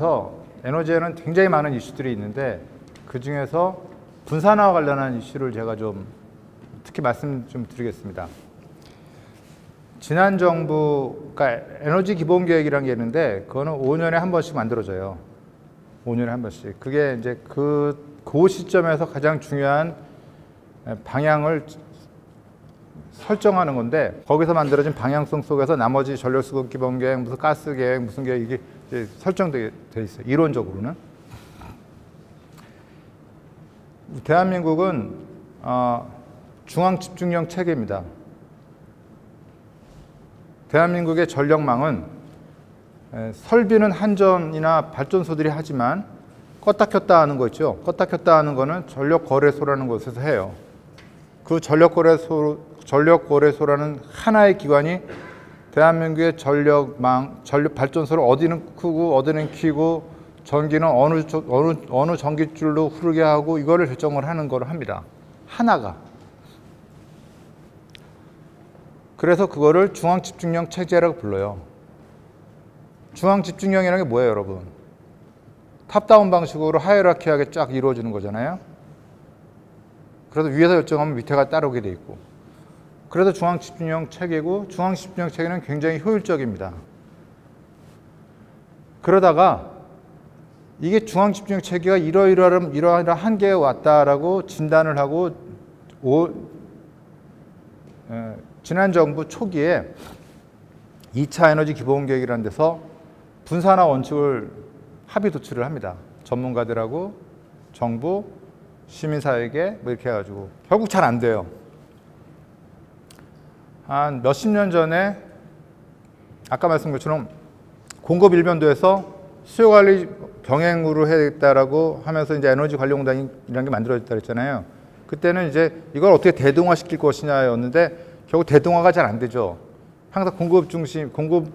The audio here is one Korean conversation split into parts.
관련하면서 에너지에는 굉장히 많은 이슈들이 있는데 그 중에서 분산화 관련한 이슈를 제가 좀 특히 말씀 좀 드리겠습니다. 지난 정부, 그러니까 에너지 기본 계획이라는 게 있는데 그거는 5년에 한 번씩 만들어져요. 5년에 한 번씩. 그게 이제 그, 그 시점에서 가장 중요한 방향을 설정하는 건데 거기서 만들어진 방향성 속에서 나머지 전력 수급 기본 계획, 무슨 가스 계획, 무슨 계획 이게 설정돼 있어요. 이론적으로는. 대한민국은 어, 중앙 집중형 체계입니다. 대한민국의 전력망은 설비는 한전이나 발전소들이 하지만 껐다 켰다 하는 거 있죠. 껐다 켰다 하는 거는 전력거래소라는 곳에서 해요. 그 전력거래소, 전력거래소라는 하나의 기관이 대한민국의 전력망, 전력 발전소를 어디는 크고 어디는 키고 전기는 어느 어느 어느 전기줄로 흐르게 하고 이거를 결정을 하는 거를 합니다. 하나가. 그래서 그거를 중앙 집중형 체제라고 불러요. 중앙 집중형이라는 게 뭐예요, 여러분? 탑다운 방식으로 하이라키하게 쫙 이루어지는 거잖아요. 그래서 위에서 결정하면 밑에가 따르게 돼 있고. 그래서 중앙 집중형 체계고 중앙 집중형 체계는 굉장히 효율적입니다. 그러다가 이게 중앙 집중형 체계가 이러이러한 이러이러한 한계에 왔다라고 진단을 하고 오, 에, 지난 정부 초기에 2차 에너지 기본 계획이라는 데서 분산화 원칙을 합의 도출을 합니다. 전문가들하고 정부, 시민사회계 뭐 이렇게 해가지고 결국 잘 안 돼요. 한 몇십 년 전에 아까 말씀드린 것처럼 공급 일변도에서 수요 관리 병행으로 해야겠다라고 하면서 이제 에너지 관리공단이라는 게 만들어졌다 그랬잖아요. 그때는 이제 이걸 어떻게 대동화 시킬 것이냐였는데 결국 대동화가 잘 안 되죠. 항상 공급 중심, 공급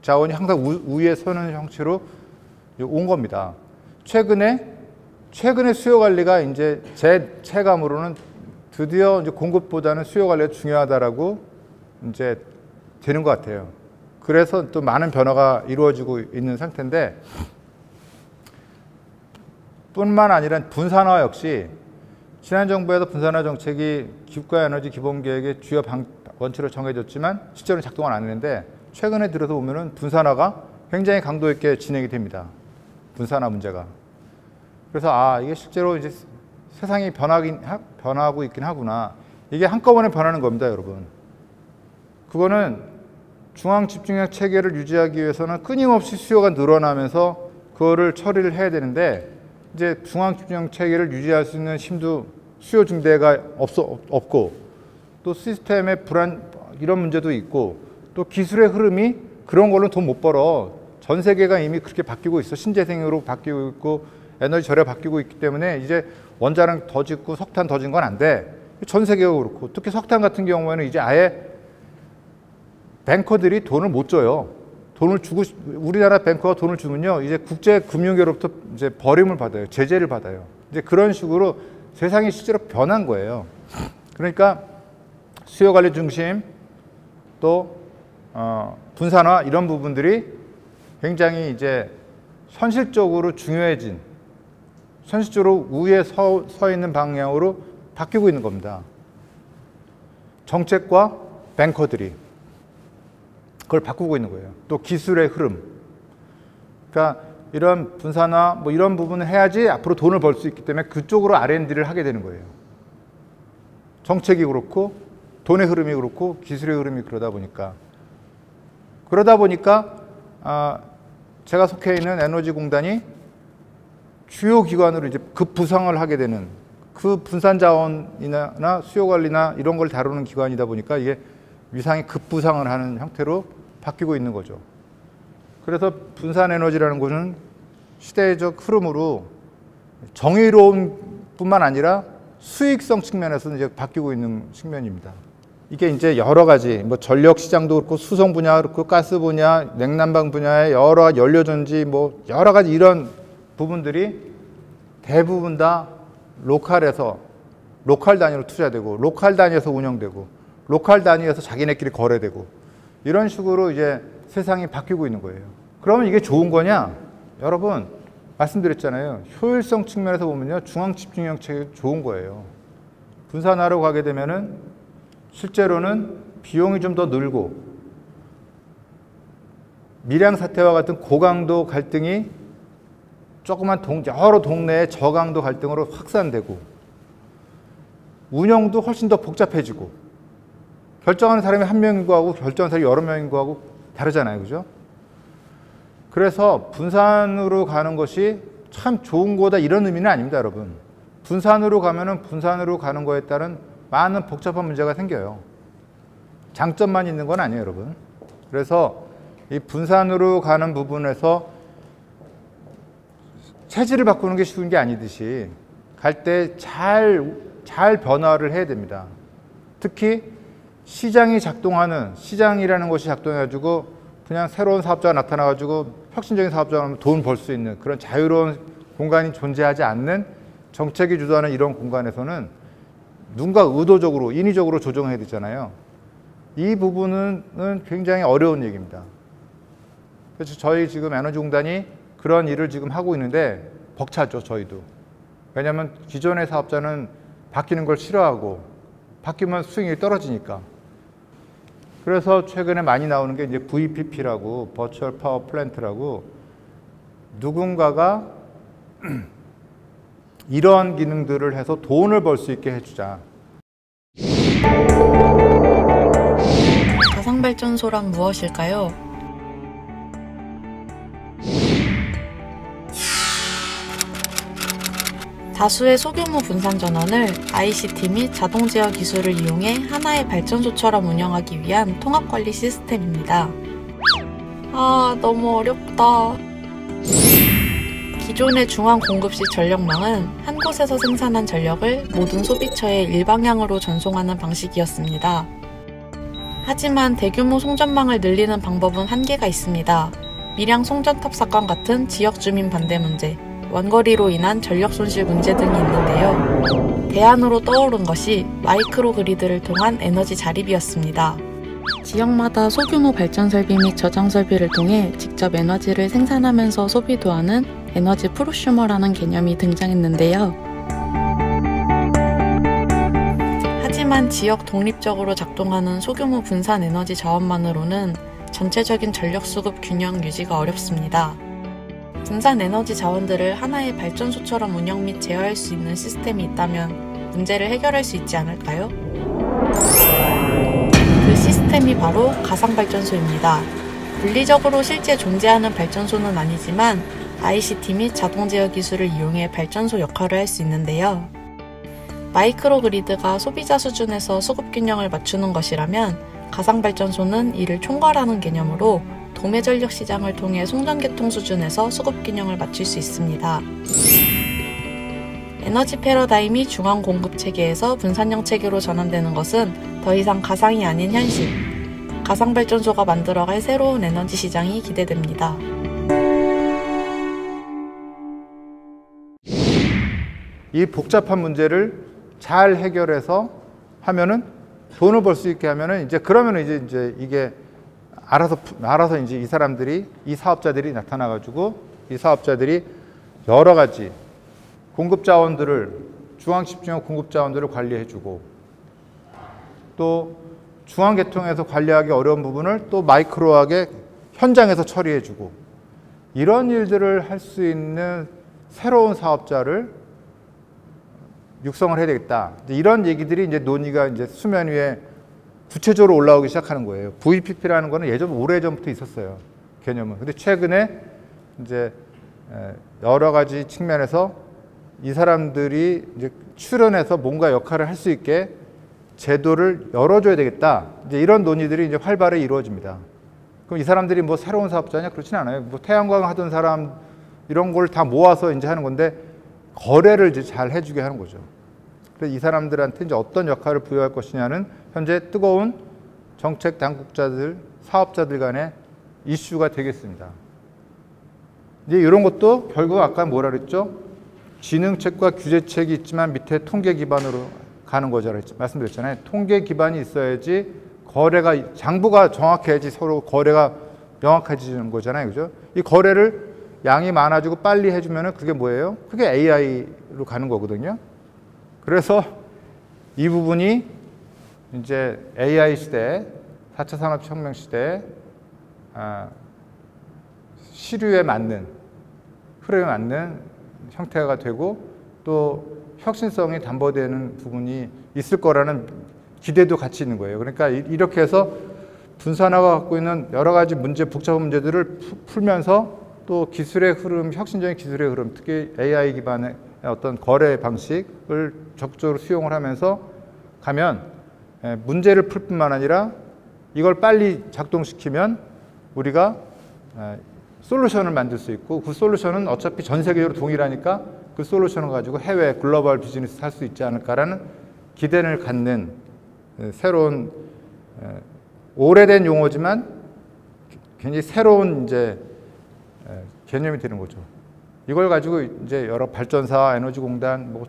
자원이 항상 우, 위에 서는 형태로 온 겁니다. 최근에 최근에 수요 관리가 이제 제 체감으로는 드디어 이제 공급보다는 수요 관리가 중요하다라고 이제 되는 것 같아요. 그래서 또 많은 변화가 이루어지고 있는 상태인데 뿐만 아니라 분산화 역시 지난 정부에서 분산화 정책이 기후과 에너지 기본 계획의 주요 방, 원칙으로 정해졌지만 실제로 작동을 안 했는데 최근에 들어서 보면은 분산화가 굉장히 강도 있게 진행이 됩니다. 분산화 문제가. 그래서 아 이게 실제로 이제 세상이 변하긴 변하고 있긴 하구나. 이게 한꺼번에 변하는 겁니다, 여러분. 그거는 중앙 집중력 체계를 유지하기 위해서는 끊임없이 수요가 늘어나면서 그거를 처리를 해야 되는데 이제 중앙 집중력 체계를 유지할 수 있는 힘도 수요 증대가 없어, 없고 또 시스템의 불안 이런 문제도 있고 또 기술의 흐름이 그런 걸로 돈 못 벌어 전 세계가 이미 그렇게 바뀌고 있어 신재생으로 바뀌고 있고 에너지 절약 바뀌고 있기 때문에 이제 원자력 더 짓고 석탄 더 짓는 건 안 돼. 전 세계가 그렇고 특히 석탄 같은 경우에는 이제 아예 뱅커들이 돈을 못 줘요. 돈을 주고 우리나라 뱅커가 돈을 주면요 이제 국제 금융계로부터 이제 버림을 받아요. 제재를 받아요. 이제 그런 식으로 세상이 실제로 변한 거예요. 그러니까 수요 관리 중심 또 어, 분산화 이런 부분들이 굉장히 이제 현실적으로 중요해진 현실적으로 우위에 서, 서 있는 방향으로 바뀌고 있는 겁니다. 정책과 뱅커들이 그걸 바꾸고 있는 거예요. 또 기술의 흐름. 그러니까 이런 분산화 뭐 이런 부분을 해야지 앞으로 돈을 벌 수 있기 때문에 그쪽으로 R&D를 하게 되는 거예요. 정책이 그렇고 돈의 흐름이 그렇고 기술의 흐름이 그러다 보니까 그러다 보니까 아 제가 속해 있는 에너지 공단이 주요 기관으로 이제 급부상을 하게 되는 그 분산 자원이나 수요 관리나 이런 걸 다루는 기관이다 보니까 이게 위상이 급부상을 하는 형태로 바뀌고 있는 거죠. 그래서 분산 에너지라는 것은 시대적 흐름으로 정의로운 뿐만 아니라 수익성 측면에서 이제 바뀌고 있는 측면입니다. 이게 이제 여러 가지 뭐 전력 시장도 그렇고 수송 분야 그렇고 가스 분야, 냉난방 분야의 여러 연료 전지 뭐 여러 가지 이런 부분들이 대부분 다 local에서 local 단위로 투자되고 local 단위에서 운영되고 로컬 단위에서 자기네끼리 거래되고 이런 식으로 이제 세상이 바뀌고 있는 거예요. 그러면 이게 좋은 거냐? 여러분 말씀드렸잖아요. 효율성 측면에서 보면요. 중앙 집중형 책이 좋은 거예요. 분산화로 가게 되면은 실제로는 비용이 좀 더 늘고 밀양 사태와 같은 고강도 갈등이 조그만 동, 여러 동네의 저강도 갈등으로 확산되고 운영도 훨씬 더 복잡해지고 결정하는 사람이 한 명인 거하고 결정하는 사람이 여러 명인 거하고 다르잖아요. 그죠? 그래서 분산으로 가는 것이 참 좋은 거다 이런 의미는 아닙니다, 여러분. 분산으로 가면은 분산으로 가는 거에 따른 많은 복잡한 문제가 생겨요. 장점만 있는 건 아니에요, 여러분. 그래서 이 분산으로 가는 부분에서 체질을 바꾸는 게 쉬운 게 아니듯이 갈 때 잘, 잘 변화를 해야 됩니다. 특히 시장이 작동하는, 시장이라는 것이 작동해가지고 그냥 새로운 사업자가 나타나가지고 혁신적인 사업자가 하면 돈벌 수 있는 그런 자유로운 공간이 존재하지 않는 정책이 주도하는 이런 공간에서는 누군가 의도적으로, 인위적으로 조정해야 되잖아요. 이 부분은 굉장히 어려운 얘기입니다. 그래서 저희 지금 에너지공단이 그런 일을 지금 하고 있는데 벅차죠, 저희도. 왜냐하면 기존의 사업자는 바뀌는 걸 싫어하고 바뀌면 수익이 떨어지니까. 그래서 최근에 많이 나오는 게 이제 VPP라고 버추얼 파워 플랜트라고 누군가가 이러한 기능들을 해서 돈을 벌 수 있게 해주자. 가상발전소란 무엇일까요? 다수의 소규모 분산 전원을 ICT 및 자동 제어 기술을 이용해 하나의 발전소처럼 운영하기 위한 통합 관리 시스템입니다. 아, 너무 어렵다. 기존의 중앙 공급시 전력망은 한 곳에서 생산한 전력을 모든 소비처에 일방향으로 전송하는 방식이었습니다. 하지만 대규모 송전망을 늘리는 방법은 한계가 있습니다. 밀양 송전탑 사건 같은 지역 주민 반대 문제, 원거리로 인한 전력 손실 문제 등이 있는데요. 대안으로 떠오른 것이 마이크로 그리드를 통한 에너지 자립이었습니다. 지역마다 소규모 발전 설비 및 저장 설비를 통해 직접 에너지를 생산하면서 소비도 하는 에너지 프로슈머라는 개념이 등장했는데요. 하지만 지역 독립적으로 작동하는 소규모 분산 에너지 자원만으로는 전체적인 전력 수급 균형 유지가 어렵습니다. 분산 에너지 자원들을 하나의 발전소처럼 운영 및 제어할 수 있는 시스템이 있다면 문제를 해결할 수 있지 않을까요? 그 시스템이 바로 가상발전소입니다. 물리적으로 실제 존재하는 발전소는 아니지만 ICT 및 자동 제어 기술을 이용해 발전소 역할을 할 수 있는데요. 마이크로 그리드가 소비자 수준에서 수급 균형을 맞추는 것이라면 가상발전소는 이를 총괄하는 개념으로 도매 전력 시장을 통해 송전계통 수준에서 수급 균형을 맞출 수 있습니다. 에너지 패러다임이 중앙 공급 체계에서 분산형 체계로 전환되는 것은 더 이상 가상이 아닌 현실. 가상 발전소가 만들어갈 새로운 에너지 시장이 기대됩니다. 이 복잡한 문제를 잘 해결해서 하면은 돈을 벌 수 있게 하면은 이제 그러면은 이제 이제 이게 알아서 알아서 이제 이 사람들이 이 사업자들이 나타나 가지고 이 사업자들이 여러 가지 공급 자원들을 중앙 집중형 공급 자원들을 관리해 주고 또 중앙 계통에서 관리하기 어려운 부분을 또 마이크로하게 현장에서 처리해 주고 이런 일들을 할 수 있는 새로운 사업자를 육성을 해야 되겠다. 이런 얘기들이 이제 논의가 이제 수면 위에 구체적으로 올라오기 시작하는 거예요. VPP라는 거는 예전 오래 전부터 있었어요. 개념은. 근데 최근에 이제 여러 가지 측면에서 이 사람들이 이제 출연해서 뭔가 역할을 할 수 있게 제도를 열어줘야 되겠다. 이제 이런 논의들이 이제 활발히 이루어집니다. 그럼 이 사람들이 뭐 새로운 사업자냐? 그렇진 않아요. 뭐 태양광 하던 사람 이런 걸 다 모아서 이제 하는 건데 거래를 이제 잘 해주게 하는 거죠. 그래서 이 사람들한테 이제 어떤 역할을 부여할 것이냐는 현재 뜨거운 정책 당국자들, 사업자들 간의 이슈가 되겠습니다. 이제 이런 것도 결국 아까 뭐라 그랬죠? 지능책과 규제책이 있지만 밑에 통계 기반으로 가는 거죠. 말씀드렸잖아요. 통계 기반이 있어야지 거래가 장부가 정확해야지 서로 거래가 명확해지는 거잖아요. 그죠? 이 거래를 양이 많아지고 빨리 해주면은 그게 뭐예요? 그게 AI로 가는 거거든요. 그래서 이 부분이 이제 AI 시대, 4차 산업혁명 시대, 아, 시류에 맞는, 흐름에 맞는 형태가 되고 또 혁신성이 담보되는 부분이 있을 거라는 기대도 같이 있는 거예요. 그러니까 이- 이렇게 해서 분산화가 갖고 있는 여러 가지 문제, 복잡한 문제들을 푸- 풀면서 또 기술의 흐름, 혁신적인 기술의 흐름, 특히 AI 기반의 어떤 거래 방식을 적극적으로 수용을 하면서 가면 예, 문제를 풀 뿐만 아니라 이걸 빨리 작동시키면 우리가 예, 솔루션을 만들 수 있고 그 솔루션은 어차피 전 세계적으로 동일하니까 그 솔루션을 가지고 해외 글로벌 비즈니스 할 수 있지 않을까라는 기대를 갖는 예, 새로운 예, 오래된 용어지만 굉장히 새로운 이제 예, 개념이 되는 거죠. 이걸 가지고 이제 여러 발전사, 에너지공단, 뭐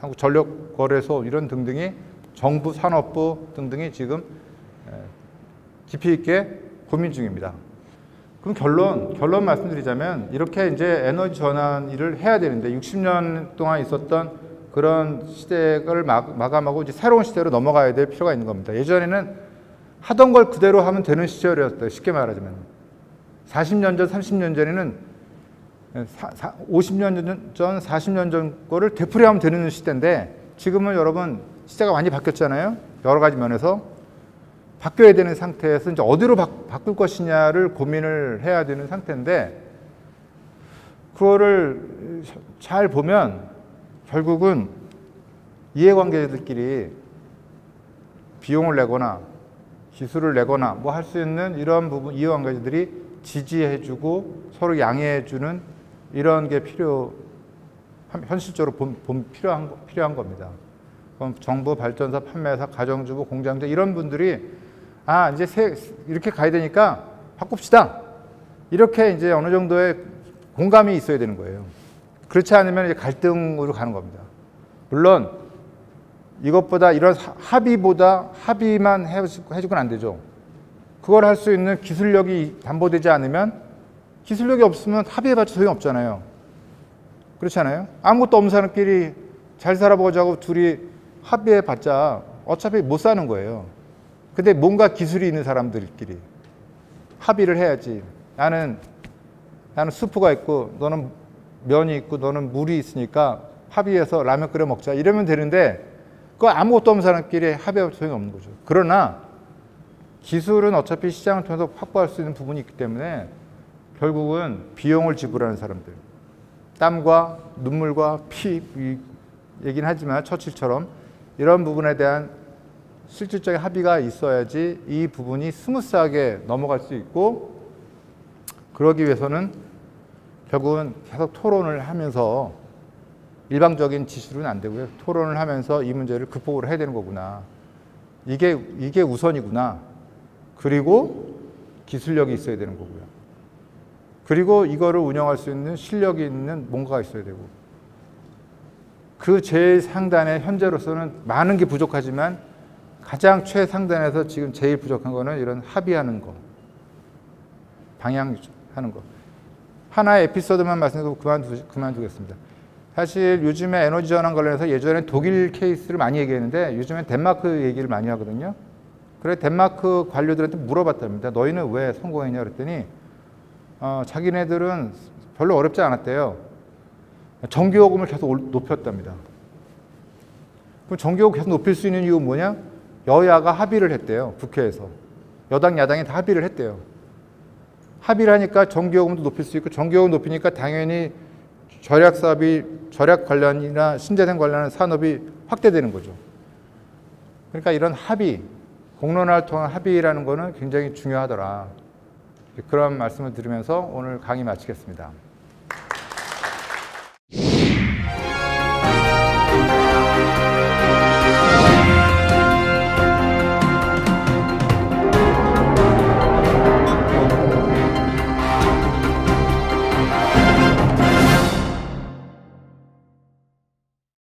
한국 전력거래소 이런 등등이 정부 산업부 등등이 지금 예, 깊이 있게 고민 중입니다. 그럼 결론 결론 말씀드리자면 이렇게 이제 에너지 전환 일을 해야 되는데 60년 동안 있었던 그런 시대를 막, 마감하고 이제 새로운 시대로 넘어가야 될 필요가 있는 겁니다. 예전에는 하던 걸 그대로 하면 되는 시절이었어요. 쉽게 말하자면 40년 전, 30년 전에는 사, 사, 50년 전, 40년 전 거를 되풀이하면 되는 시대인데 지금은 여러분 시대가 많이 바뀌었잖아요. 여러 가지 면에서 바뀌어야 되는 상태에서 이제 어디로 바, 바꿀 것이냐를 고민을 해야 되는 상태인데 그거를 잘 보면 결국은 이해관계자들끼리 비용을 내거나 기술을 내거나 뭐 할 수 있는 이런 부분 이해관계자들이 지지해주고 서로 양해해주는 이런 게 필요 현실적으로 본, 본 필요한 거- 필요한 겁니다. 그럼 정부, 발전사, 판매사, 가정주부, 공장자 이런 분들이 아 이제 세, 이렇게 가야 되니까 바꿉시다. 이렇게 이제 어느 정도의 공감이 있어야 되는 거예요. 그렇지 않으면 이제 갈등으로 가는 겁니다. 물론 이것보다 이런 하- 합의보다 합의만 해주고- 해주고는 안 되죠. 그걸 할 수 있는 기술력이 담보되지 않으면 기술력이 없으면 합의해봤자 소용 없잖아요. 그렇지 않아요? 아무것도 없는 사람끼리 잘 살아보자고 둘이 합의해봤자 어차피 못 사는 거예요. 근데 뭔가 기술이 있는 사람들끼리 합의를 해야지. 나는 나는 수프가 있고 너는 면이 있고 너는 물이 있으니까 합의해서 라면 끓여 먹자 이러면 되는데 그거 아무것도 없는 사람끼리 합의할 소용이 없는 거죠. 그러나 기술은 어차피 시장을 통해서 확보할 수 있는 부분이 있기 때문에 결국은 비용을 지불하는 사람들 땀과 눈물과 피 이 얘기는 하지만 처칠처럼 이런 부분에 대한 실질적인 합의가 있어야지 이 부분이 smooth하게 넘어갈 수 있고 그러기 위해서는 결국은 계속 토론을 하면서 일방적인 지시로는 안 되고요. 토론을 하면서 이 문제를 극복을 해야 되는 거구나. 이게 이게 우선이구나. 그리고 기술력이 있어야 되는 거고요. 그리고 이거를 운영할 수 있는 실력이 있는 뭔가가 있어야 되고. 그 제일 상단에 현재로서는 많은 게 부족하지만 가장 최상단에서 지금 제일 부족한 거는 이런 합의하는 거. 방향하는 거. 하나의 에피소드만 말씀드리고 그만두, 그만두겠습니다. 사실 요즘에 에너지 전환 관련해서 예전에 독일 케이스를 많이 얘기했는데 요즘엔 덴마크 얘기를 많이 하거든요. 그래 덴마크 관료들한테 물어봤답니다. 너희는 왜 성공했냐 그랬더니 어, 자기네들은 별로 어렵지 않았대요. 전기요금을 계속 올- 높였답니다. 그럼 전기요금 계속 높일 수 있는 이유는 뭐냐? 여야가 합의를 했대요. 국회에서. 여당, 야당이 다 합의를 했대요. 합의를 하니까 전기요금도 높일 수 있고 전기요금 높이니까 당연히 절약 사업이 절약 관련이나 신재생 관련 산업이 확대되는 거죠. 그러니까 이런 합의, 공론화를 통한 합의라는 거는 굉장히 중요하더라. 그런 말씀을 드리면서 오늘 강의 마치겠습니다.